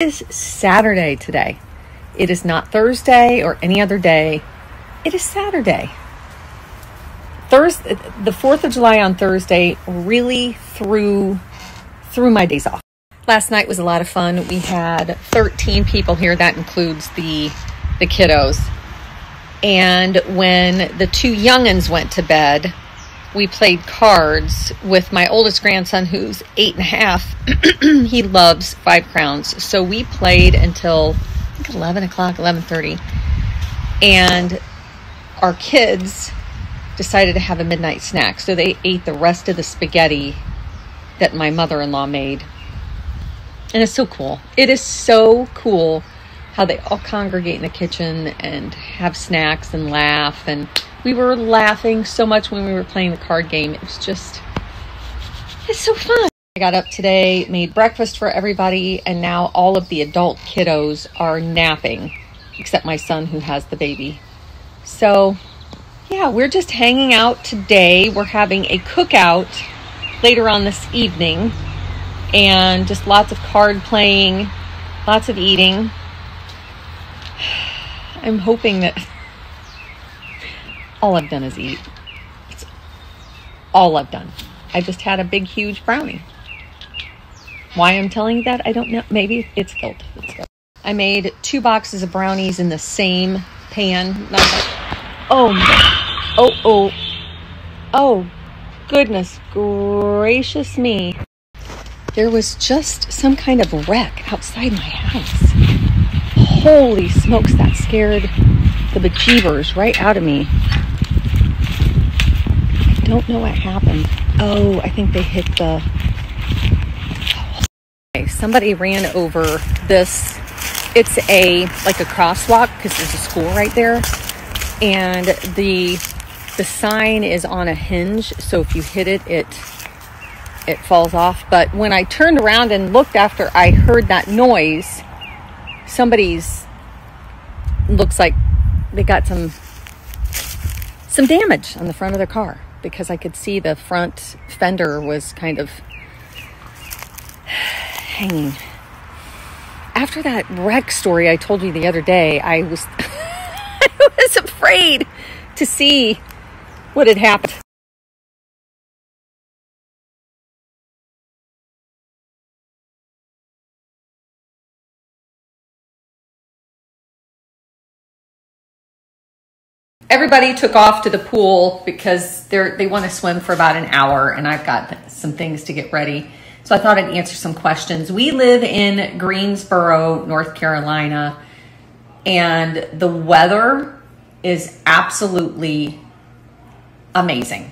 It is Saturday today. It is not Thursday or any other day. It is Saturday. Thursday, the 4th of July on Thursday really threw threw my days off. Last night was a lot of fun. We had 13 people here. That includes the the kiddos. And when the two youngins went to bed, we played cards with my oldest grandson, who's eight and a half. he loves Five Crowns, so we played until I think eleven o'clock, eleven thirty, and our kids decided to have a midnight snack, so they ate the rest of the spaghetti that my mother-in-law made, and it's so cool. It is so cool how they all congregate in the kitchen and have snacks and laugh and we were laughing so much when we were playing the card game. It was just, it's so fun. I got up today, made breakfast for everybody, and now all of the adult kiddos are napping, except my son who has the baby. So, yeah, we're just hanging out today. We're having a cookout later on this evening, and just lots of card playing, lots of eating. I'm hoping that all I've done is eat. It's all I've done. I just had a big, huge brownie. Why I'm telling you that, I don't know. Maybe it's guilt. It's guilt. I made two boxes of brownies in the same pan. oh, oh, oh, oh, goodness gracious me. There was just some kind of wreck outside my house. Holy smokes, that scared the bejeebers right out of me don't know what happened. Oh, I think they hit the. Somebody ran over this. It's a like a crosswalk because there's a school right there, and the the sign is on a hinge. So if you hit it, it it falls off. But when I turned around and looked after I heard that noise, somebody's looks like they got some some damage on the front of their car because I could see the front fender was kind of hanging. After that wreck story I told you the other day, I was I was afraid to see what had happened. Everybody took off to the pool because they're they want to swim for about an hour and I've got some things to get ready. So I thought I'd answer some questions. We live in Greensboro, North Carolina, and the weather is absolutely amazing.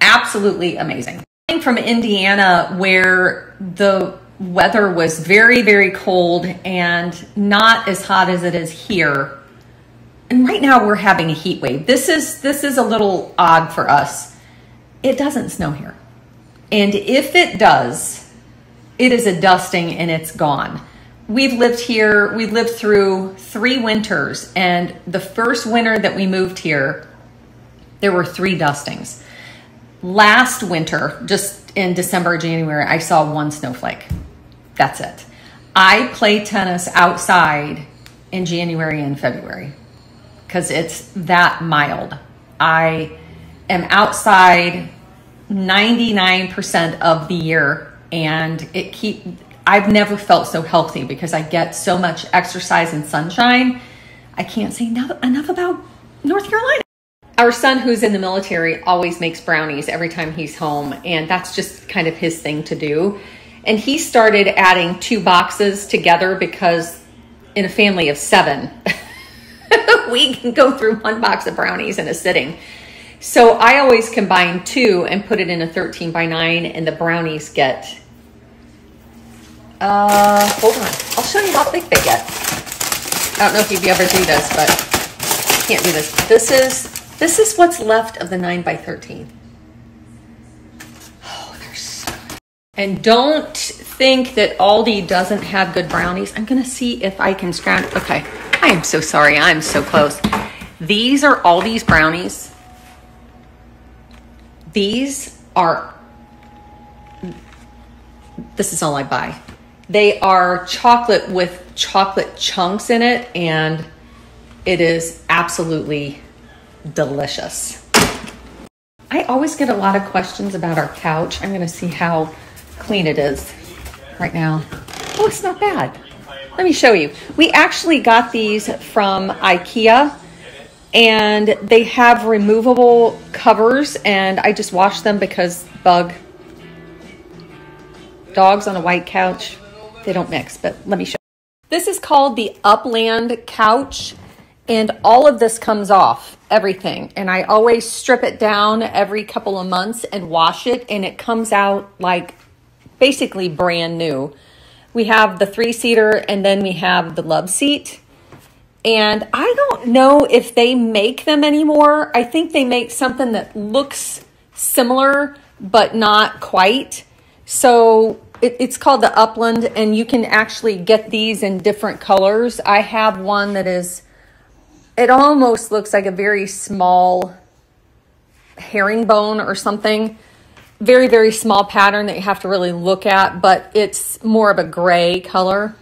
Absolutely amazing. From Indiana where the weather was very very cold and not as hot as it is here and right now we're having a heat wave. This is this is a little odd for us. It doesn't snow here. And if it does, it is a dusting and it's gone. We've lived here, we've lived through three winters, and the first winter that we moved here, there were three dustings. Last winter, just in December, January, I saw one snowflake. That's it. I play tennis outside in January and February because it's that mild. I am outside 99% of the year and it keep I've never felt so healthy because I get so much exercise and sunshine. I can't say enough, enough about North Carolina. Our son who's in the military always makes brownies every time he's home and that's just kind of his thing to do. And he started adding two boxes together because in a family of 7 we can go through one box of brownies in a sitting. So I always combine two and put it in a 13 by 9 and the brownies get, uh, hold on. I'll show you how thick they get. I don't know if you ever do this, but can't do this. This is, this is what's left of the 9 by 13. And don't think that Aldi doesn't have good brownies. I'm to see if I can scrounge. Okay. I am so sorry. I'm so close. These are these brownies. These are, this is all I buy. They are chocolate with chocolate chunks in it, and it is absolutely delicious. I always get a lot of questions about our couch. I'm to see how clean it is right now. Oh, it's not bad. Let me show you. We actually got these from IKEA and they have removable covers and I just washed them because bug dogs on a white couch they don't mix but let me show you. this is called the Uppland couch and all of this comes off everything and I always strip it down every couple of months and wash it and it comes out like basically brand new we have the three seater and then we have the love seat and I don't know if they make them anymore. I think they make something that looks similar, but not quite. So it, it's called the Uppland, and you can actually get these in different colors. I have one that is, it almost looks like a very small herringbone or something. Very, very small pattern that you have to really look at, but it's more of a gray color.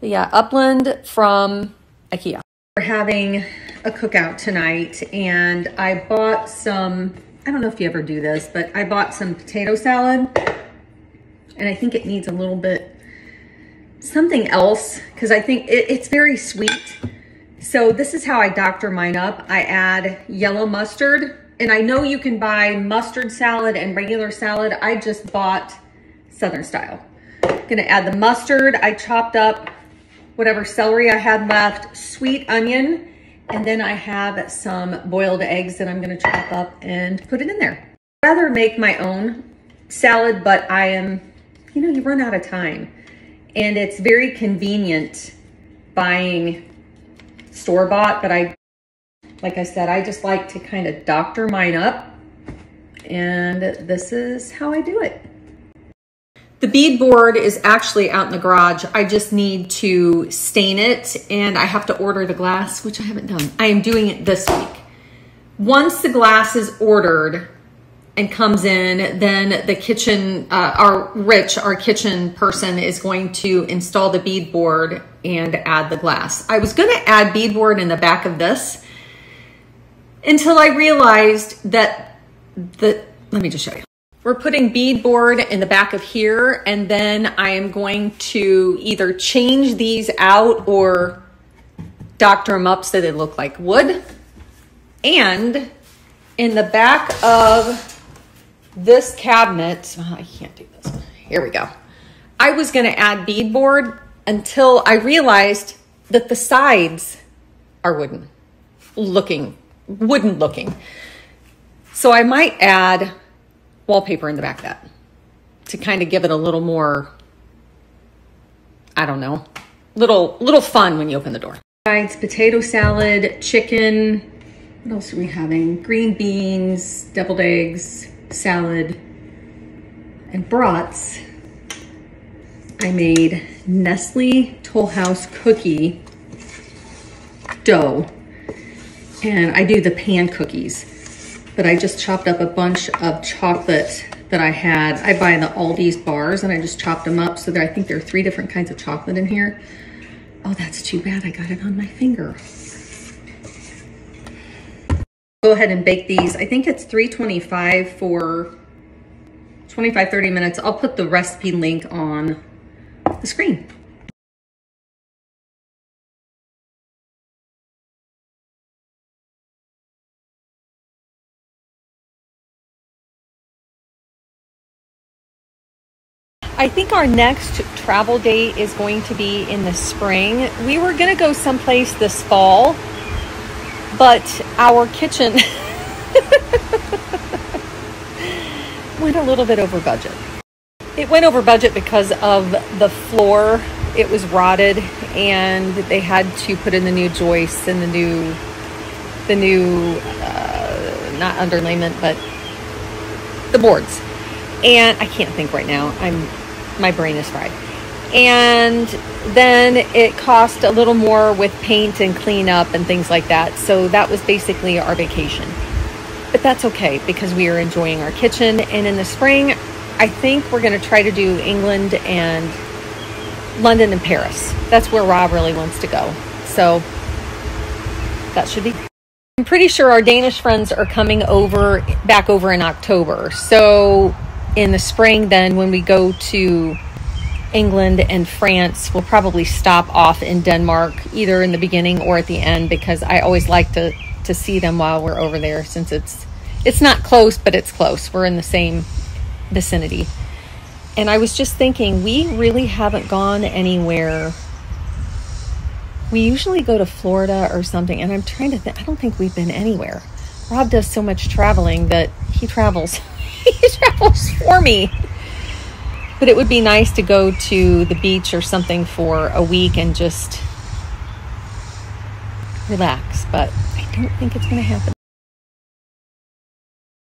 Yeah, Uppland from IKEA. We're having a cookout tonight and I bought some, I don't know if you ever do this, but I bought some potato salad and I think it needs a little bit something else because I think it, it's very sweet. So this is how I doctor mine up. I add yellow mustard and I know you can buy mustard salad and regular salad. I just bought Southern style. Gonna add the mustard. I chopped up whatever celery I had left, sweet onion, and then I have some boiled eggs that I'm gonna chop up and put it in there. I'd rather make my own salad, but I am, you know, you run out of time. And it's very convenient buying store-bought, but I, like I said, I just like to kind of doctor mine up. And this is how I do it. The bead board is actually out in the garage. I just need to stain it and I have to order the glass, which I haven't done. I am doing it this week. Once the glass is ordered and comes in, then the kitchen, uh, our Rich, our kitchen person is going to install the bead board and add the glass. I was gonna add bead board in the back of this until I realized that the, let me just show you. We're putting beadboard in the back of here, and then I am going to either change these out or doctor them up so they look like wood. And in the back of this cabinet, oh, I can't do this. Here we go. I was going to add beadboard until I realized that the sides are wooden looking, wooden looking. So I might add wallpaper in the back of that to kind of give it a little more, I don't know, little little fun when you open the door. Guys, potato salad, chicken. What else are we having? Green beans, deviled eggs, salad, and brats. I made Nestle Toll House cookie dough. And I do the pan cookies but I just chopped up a bunch of chocolate that I had. I buy the Aldi's bars and I just chopped them up. So there, I think there are three different kinds of chocolate in here. Oh, that's too bad. I got it on my finger. Go ahead and bake these. I think it's 325 for 25, 30 minutes. I'll put the recipe link on the screen. I think our next travel date is going to be in the spring. We were going to go someplace this fall, but our kitchen went a little bit over budget. It went over budget because of the floor. It was rotted and they had to put in the new joists and the new, the new, uh, not underlayment, but the boards. And I can't think right now. I'm my brain is fried. And then it cost a little more with paint and cleanup and things like that. So that was basically our vacation. But that's okay because we are enjoying our kitchen. And in the spring, I think we're going to try to do England and London and Paris. That's where Rob really wants to go. So that should be. I'm pretty sure our Danish friends are coming over back over in October. So in the spring, then when we go to England and France, we'll probably stop off in Denmark either in the beginning or at the end because I always like to to see them while we're over there since it's it's not close, but it's close. We're in the same vicinity. And I was just thinking, we really haven't gone anywhere. We usually go to Florida or something, and I'm trying to think, I don't think we've been anywhere. Rob does so much traveling that he travels. he travels for me. But it would be nice to go to the beach or something for a week and just relax. But I don't think it's going to happen.